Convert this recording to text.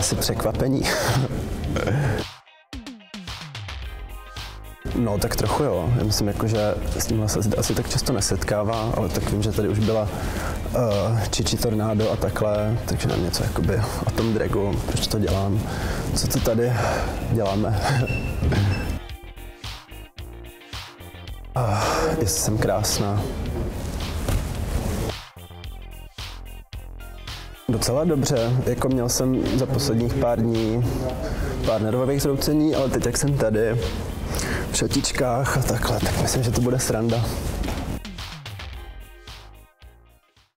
asi překvapení. No, tak trochu jo. Já myslím, jako, že s tímhle se asi tak často nesetkává, ale tak vím, že tady už byla uh, Čiči Tornádo a takhle, takže na něco jakoby o tom dragu, proč to dělám, co to tady děláme. uh, jestli jsem krásná. Docela dobře, jako měl jsem za posledních pár dní pár nervových zroucení, ale teď jak jsem tady v šatičkách a takhle, tak myslím, že to bude sranda.